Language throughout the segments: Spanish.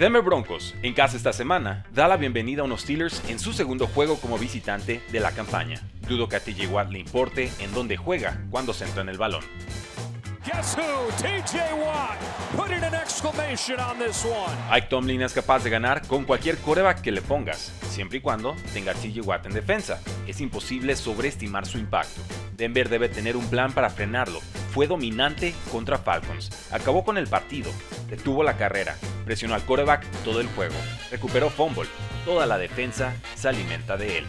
Denver Broncos, en casa esta semana, da la bienvenida a unos Steelers en su segundo juego como visitante de la campaña. Dudo que a TJ Watt le importe en dónde juega cuando se entra en el balón. Guess who? TJ Watt putting an exclamation on this one. Ike Tomlin es capaz de ganar con cualquier coreback que le pongas, siempre y cuando tenga TJ Watt en defensa. Es imposible sobreestimar su impacto. Denver debe tener un plan para frenarlo. Fue dominante contra Falcons. Acabó con el partido. Detuvo la carrera. Presionó al coreback todo el juego. Recuperó fumble. Toda la defensa se alimenta de él.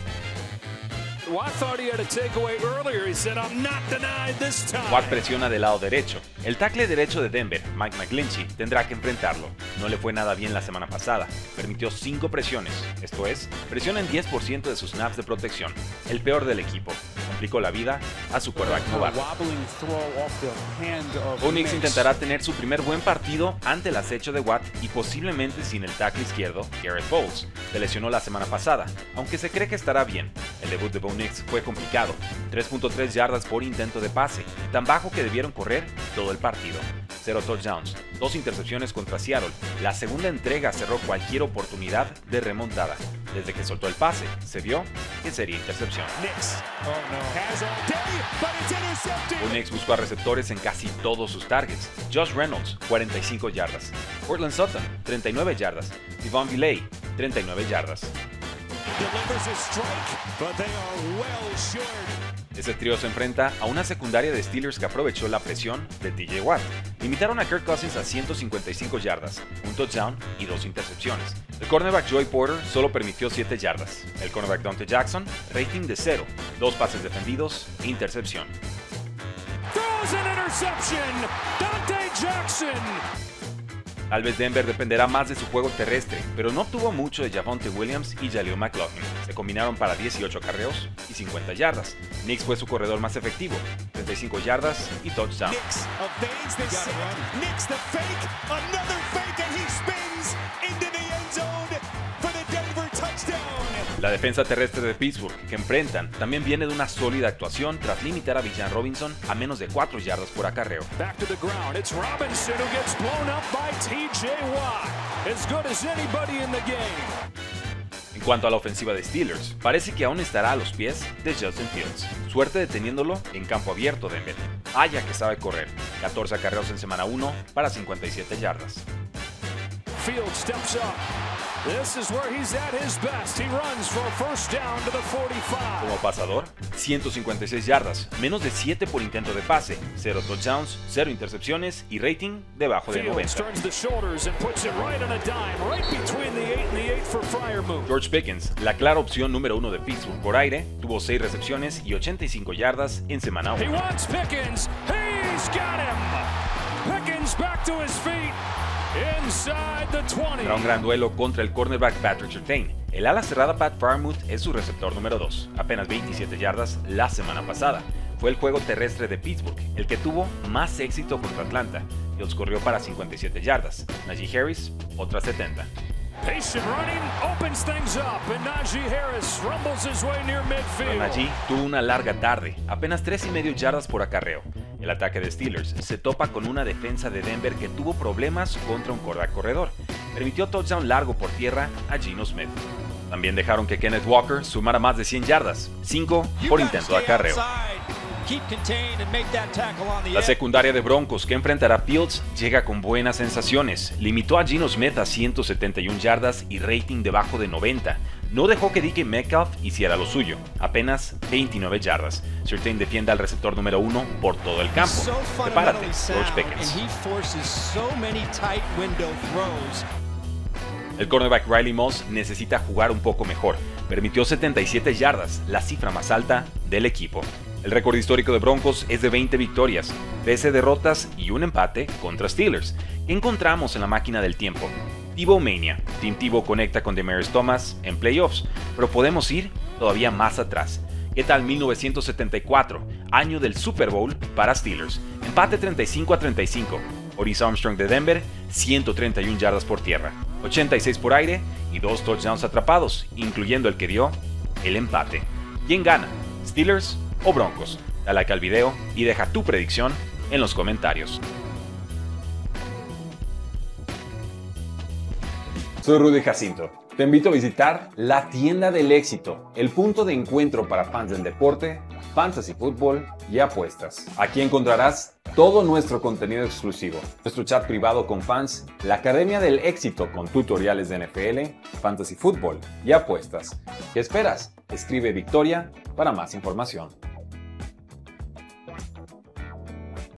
Watt presiona del lado derecho. El tackle derecho de Denver, Mike McGlinchey, tendrá que enfrentarlo. No le fue nada bien la semana pasada. Permitió 5 presiones, esto es, presiona en 10% de sus snaps de protección. El peor del equipo. Complicó la vida a su quarterback novato. Intentará tener su primer buen partido ante el acecho de Watt y posiblemente sin el tackle izquierdo, Garrett Bowles. Se lesionó la semana pasada, aunque se cree que estará bien. El debut de Bo Nix fue complicado, 3.3 yardas por intento de pase, tan bajo que debieron correr todo el partido. Cero touchdowns, dos intercepciones contra Seattle. La segunda entrega cerró cualquier oportunidad de remontada. Desde que soltó el pase, se vio que sería intercepción. Oh. Unix buscó a receptores en casi todos sus targets. Josh Reynolds, 45 yardas. Portland Sutton, 39 yardas. Devon Villay, 39 yardas. Ese trío se enfrenta a una secundaria de Steelers que aprovechó la presión de TJ Watt. Limitaron a Kirk Cousins a 155 yardas, un touchdown y dos intercepciones. El cornerback Joey Porter solo permitió 7 yardas. El cornerback Dante Jackson, rating de 0, dos pases defendidos, intercepción. Dante Jackson. Tal vez Denver dependerá más de su juego terrestre, pero no obtuvo mucho de Javonte Williams y Jaleel McLaughlin. Se combinaron para 18 carreos y 50 yardas. Nix fue su corredor más efectivo, 35 yardas y touchdown. La defensa terrestre de Pittsburgh, que enfrentan, también viene de una sólida actuación tras limitar a Villan Robinson a menos de 4 yardas por acarreo. Back to the ground. It's Robinson who gets blown up by TJ Watt. As good as anybody in the game. En cuanto a la ofensiva de Steelers, parece que aún estará a los pies de Justin Fields. Suerte deteniéndolo en campo abierto Denver. Haya que sabe correr. 14 acarreos en semana 1 para 57 yardas. Field steps up. This is where he's at his best. He runs for a first down to the 45. Como pasador, 156 yardas, menos de 7 por intento de pase, 0 touchdowns, 0 intercepciones y rating debajo de Fields 90. turns the shoulders and puts it right on a dime, right between the 8 and the 8 for Fryermuth. George Pickens, la clara opción número 1 de Pittsburgh por aire, tuvo 6 recepciones y 85 yardas en semana He 1. wants Pickens. He's got him. Pickens back to his feet. Inside the 20. Será un gran duelo contra el cornerback Patrick Surtain. El ala cerrada Pat Farmouth es su receptor número 2, apenas 27 yardas la semana pasada. Fue el juego terrestre de Pittsburgh, el que tuvo más éxito contra Atlanta. Fields corrió para 57 yardas. Najee Harris, otras 70. Patient running opens things up, and Najee Harris rumbles his way near Pero. Najee tuvo una larga tarde, apenas 3 y medio yardas por acarreo. El ataque de Steelers se topa con una defensa de Denver que tuvo problemas contra un corredor. Permitió touchdown largo por tierra a Geno Smith. También dejaron que Kenneth Walker sumara más de 100 yardas, 5 por intento de acarreo. La secundaria de Broncos que enfrentará Fields llega con buenas sensaciones. Limitó a Geno Smith a 171 yardas y rating debajo de 90. No dejó que DK Metcalf hiciera lo suyo, apenas 29 yardas. Surtain defiende al receptor número 1 por todo el campo. Prepárate, George Pickens. El cornerback Riley Moss necesita jugar un poco mejor. Permitió 77 yardas, la cifra más alta del equipo. El récord histórico de Broncos es de 20 victorias, 13 derrotas y un empate contra Steelers. ¿Qué encontramos en la máquina del tiempo? Tebow Mania. Tebow conecta con Demarius Thomas en playoffs, pero podemos ir todavía más atrás. ¿Qué tal 1974, año del Super Bowl para Steelers? Empate 35 a 35. Oris Armstrong de Denver, 131 yardas por tierra, 86 por aire y dos touchdowns atrapados, incluyendo el que dio el empate. ¿Quién gana? ¿Steelers o Broncos? Da like al video y deja tu predicción en los comentarios. Soy Rudy Jacinto. Te invito a visitar la tienda del éxito, el punto de encuentro para fans del deporte, fantasy fútbol y apuestas. Aquí encontrarás todo nuestro contenido exclusivo, nuestro chat privado con fans, la Academia del Éxito con tutoriales de NFL, fantasy fútbol y apuestas. ¿Qué esperas? Escribe Victoria para más información.